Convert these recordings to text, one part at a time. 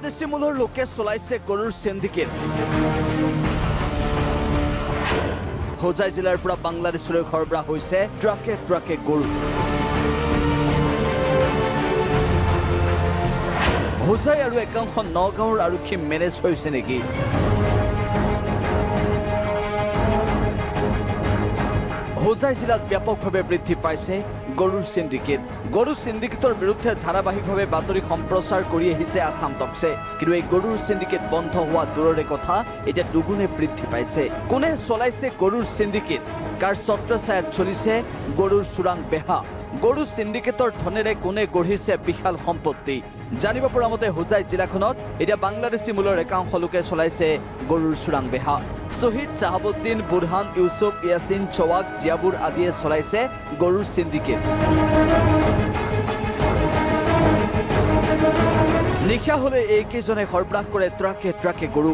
বাংলাদেশী মূলৰ লোকে চলাইছে গৰুৰ চেণ্ডিকেট হোজাই জিলাৰ পৰা বাংলাদেশলৈ সৰবৰাহ হৈছে ট্ৰাকে ট্ৰাকে গৰু হোজাই আৰু একাংশ নগাঁৱৰ আৰক্ষী মেনেজ হৈছে নেকি হোজাই জিলাত ব্যাপকভাৱে বৃদ্ধি পাইছে গৰুৰ চিণ্ডিকেট গৰু চিণ্ডিকেটৰ বিৰুদ্ধে ধাৰাবাহিকভাৱে বাতৰি সম্প্ৰচাৰ কৰি আহিছে আছাম টকছে কিন্তু এই গৰুৰ চিণ্ডিকেট বন্ধ হোৱা দূৰৰে কথা এতিয়া দুগুণে বৃদ্ধি পাইছে। কোনে চলাইছে গৰুৰ চিণ্ডিকেট কাৰ ছত্ৰছায়াত চলিছে গৰুৰ চোৰাং বেহা? গৰু চিণ্ডিকেটৰ ধনেৰে কোনে গঢ়িছে বিশাল সম্পত্তি? জানিব পৰা মতে হোজাই জিলাখনত এতিয়া বাংলাদেশী মূলৰ একাংশ লোকে চলাইছে গৰুৰ চোৰাং বেহা। শ্বহীদ চাহাবুদ্দিন বুৰহান ইউছুফ ইয়াছিন চৱাক জিয়াবুৰ আদিয়ে চলাইছে গৰুৰ চিণ্ডিকেট নিশা হলে এইকেইজনে সৰবৰাহ কৰে ট্ৰাকে ট্ৰাকে গৰু।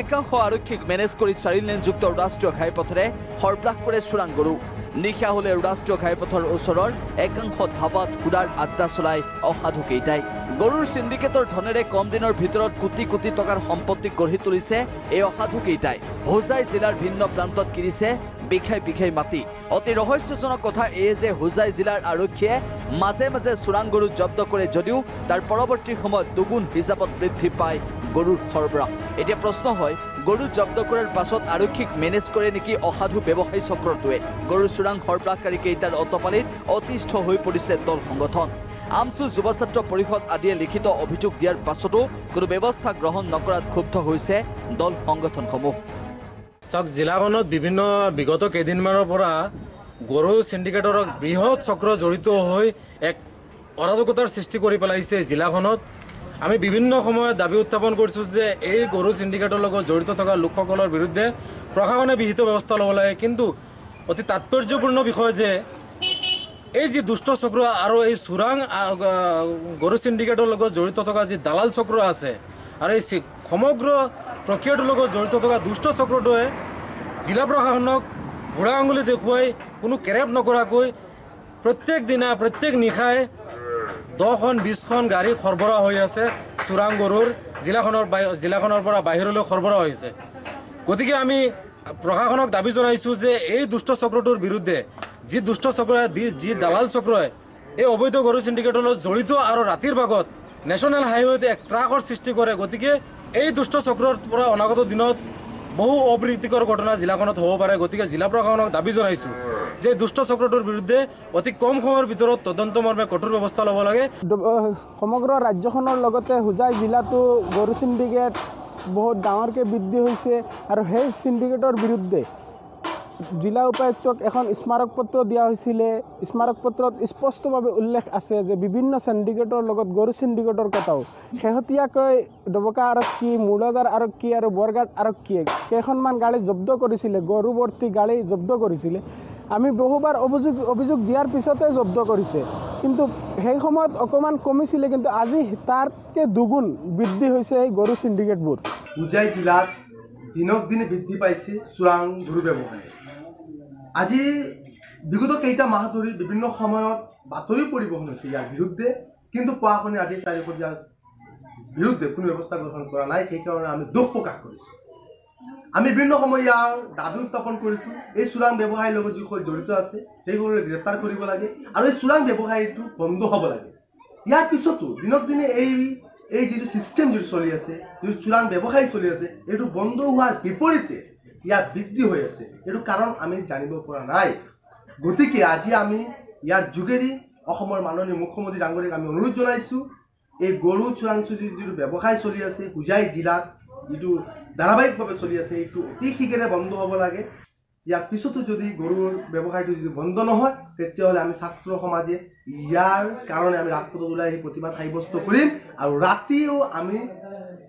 একাংশ আৰক্ষীক মেনেজ কৰি চাৰি লেনযুক্ত ৰাষ্ট্ৰীয় ঘাইপথেৰে সৰবৰাহ কৰে চোৰাং গৰু। নিশা হলে ৰাষ্ট্ৰীয় ঘাইপথৰ ওচৰৰ একাংশ ধাবাত সুৰাৰ আড্ডা চলাই অসাধু কেইটাই। গৰুৰ চিণ্ডিকেটৰ ধনেৰে কম দিনৰ ভিতৰত কোটি কোটি টকাৰ সম্পত্তি গঢ়ি তুলিছে এই অসাধু কেইটাই। হোজাই জিলাৰ ভিন্ন প্ৰান্তত কিনিছে বিখাই বিখাই মাটি। অতি ৰহস্যজনক কথা এই যে হোজাই জিলাৰ আৰক্ষীয়ে মাজে মাজে চোৰাং গৰু জব্দ কৰে যদিও তাৰ পৰৱৰ্তী সময়ত দুগুণ হিচাপত বৃদ্ধি পায় গৰুৰ সৰবৰাহ। এতিয়া প্ৰশ্ন হয় গৰু জব্দ কৰাৰ পাছত আৰক্ষীক মেনেজ কৰে নেকি অসাধু ব্যৱসায়ী চক্ৰটোৱে। গৰু চোৰাং সৰবৰাহকাৰী কেইটাৰ অতিষ্ঠ হৈ পৰিছে দল সংগঠন। আমচু যুৱ ছাত্ৰ পৰিষদ আদিয়ে লিখিত অভিযোগ দিয়াৰ পাছতো কোনো ব্যৱস্থা গ্ৰহণ নকৰাত ক্ষুব্ধ হৈছে দল সংগঠনসমূহ। চাওক জিলাখনত বিভিন্ন বিগত কেইদিনমানৰ পৰা গৰু চিণ্ডিকেটৰ বৃহৎ চক্ৰ জড়িত হৈ এক অৰাজকতাৰ সৃষ্টি কৰি পেলাইছে জিলাখনত। আমি বিভিন্ন সময়ত দাবী উত্থাপন কৰিছোঁ যে এই গৰু চিণ্ডিকেটৰ লগত জড়িত থকা লোকসকলৰ বিৰুদ্ধে প্ৰশাসনে বিহিত ব্যৱস্থা ল'ব লাগে। কিন্তু অতি তাৎপৰ্যপূৰ্ণ বিষয় যে এই যি দুষ্ট চক্ৰ আৰু এই চোৰাং গৰু চিণ্ডিকেটৰ লগত জড়িত থকা যি দালাল চক্ৰ আছে আৰু এই সমগ্ৰ প্ৰক্ৰিয়াটোৰ লগত জড়িত থকা দুষ্ট চক্ৰটোৱে জিলা প্ৰশাসনক বুঢ়া আঙুলি দেখুৱাই কোনো কেৰেপ নকৰাকৈ প্ৰত্যেক দিনা প্ৰত্যেক নিশাই দহখন বিছখন গাড়ী সৰবৰাহ হৈ আছে চোৰাং গৰুৰ জিলাখনৰ জিলাখনৰ পৰা বাহিৰলৈ সৰবৰাহ হৈছে গতিকে আমি প্ৰশাসনক দাবী জনাইছোঁ যে এই দুষ্ট চক্ৰটোৰ বিৰুদ্ধে যি দুষ্ট চক্ৰই যি দালাল চক্ৰই এই অবৈধ গৰু চিণ্ডিকেটৰ লগত জড়িত আৰু ৰাতিৰ ভাগত নেশ্যনেল হাইৱেত এক ট্ৰাকৰ সৃষ্টি কৰে। গতিকে এই দুষ্ট চক্ৰৰ পৰা অনাগত দিনত বহু অপ্ৰীতিকৰ ঘটনা জিলাখনত হ'ব পাৰে। গতিকে জিলা প্ৰশাসনক দাবী জনাইছোঁ। যে দুষ্ট চক্ৰটোৰ বিৰুদ্ধে অতি কম সময়ৰ ভিতৰত তদন্ত মৰ্মে কঠোৰ ব্যৱস্থা ল'ব লাগে। সমগ্ৰ ৰাজ্যখনৰ লগতে হোজাই জিলাতো গৰু চিণ্ডিকেট বহুত ডাঙৰকৈ বৃদ্ধি হৈছে আৰু সেই চিণ্ডিকেটৰ বিৰুদ্ধে জিলা উপায়ুক্তক এখন স্মাৰক পত্ৰ দিয়া হৈছিলে। স্মাৰক পত্ৰত স্পষ্টভাৱে উল্লেখ আছে যে বিভিন্ন চিণ্ডিকেটৰ লগত গৰু চিণ্ডিকেটৰ কথাও। শেহতীয়াকৈ ডবকা আৰক্ষী মূলজাৰ আৰক্ষী আৰু বৰগাঁত আৰক্ষীয়ে কেইখনমান গাড়ী জব্দ কৰিছিলে গৰু ভৰ্তি গাড়ী জব্দ কৰিছিলে। আমি বহুবাৰ অভিযোগ অভিযোগ দিয়াৰ পিছতে জব্দ কৰিছে। কিন্তু সেই সময়ত অকণমান কমিছিলে কিন্তু আজি তাতকৈ দুগুণ বৃদ্ধি হৈছে এই গৰু চিণ্ডিকেটবোৰ হোজাই জিলাত দিনক দিনে বৃদ্ধি পাইছে চোৰাং গৰু ব্যৱসায়। আজি বিগত কেইটা মাহ ধৰি বিভিন্ন সময়ত বাতৰি পৰিবহণ হৈছে ইয়াৰ বিৰুদ্ধে কিন্তু প্ৰশাসনে আজিৰ তাৰিখত ইয়াৰ বিৰুদ্ধে কোনো ব্যৱস্থা গ্ৰহণ কৰা নাই সেইকাৰণে আমি দুখ প্ৰকাশ কৰিছোঁ। আমি বিভিন্ন সময় ইয়াৰ দাবী উত্থাপন কৰিছোঁ। এই চোৰাং ব্যৱসায়ীৰ লগত যিসকল জড়িত আছে সেইসকলক গ্ৰেপ্তাৰ কৰিব লাগে আৰু এই চোৰাং ব্যৱসায়ীটো বন্ধ হ'ব লাগে। ইয়াৰ পিছতো দিনক দিনে এই এই যিটো ছিষ্টেম যিটো চলি আছে যিটো চোৰাং ব্যৱসায় চলি আছে এইটো বন্ধ হোৱাৰ বিপৰীতে ইয়াৰ বৃদ্ধি হৈ আছে। এইটো কাৰণ আমি জানিব পৰা নাই। গতিকে আজি আমি ইয়াৰ যোগেদি অসমৰ মাননীয় মুখ্যমন্ত্ৰী ডাঙৰীয়াক আমি অনুৰোধ জনাইছোঁ এই গৰু চোৰাংচুৰিৰ যিটো ব্যৱসায় চলি আছে হোজাই জিলাত যিটো ধাৰাবাহিকভাৱে চলি আছে এইটো অতি শীঘ্ৰে বন্ধ হ'ব লাগে। ইয়াৰ পিছতো যদি গৰুৰ ব্যৱসায়টো যদি বন্ধ নহয় তেতিয়াহ'লে আমি ছাত্ৰ সমাজে ইয়াৰ কাৰণে আমি ৰাজপথত ওলাই আহি প্ৰতিবাদ সাব্যস্ত কৰিম আৰু ৰাতিও আমি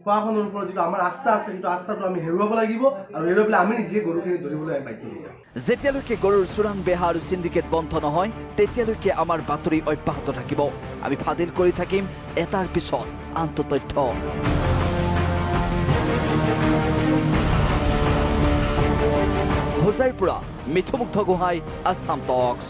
প্ৰশাসনৰ ওপৰত যিটো আমাৰ আস্থা আছে সেইটো আস্থাটো আমি হেৰুৱাব লাগিব আৰু হেৰুৱাই পেলাই আমি নিজে গৰুখিনি ধৰিবলৈ বাধ্য হ'ম। যেতিয়ালৈকে গৰুৰ চোৰাং বেহা আৰু চিণ্ডিকেট বন্ধ নহয় তেতিয়ালৈকে আমাৰ বাতৰি অব্যাহত থাকিব। আমি ফাদিল কৰি থাকিম এটাৰ পিছত আনটো হোজাইৰ পৰা মিথুমুগ্ধ গোহাঁই আছাম টক্স